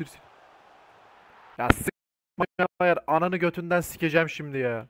Sil sil. Ya sik ananı götünden sikeceğim şimdi ya.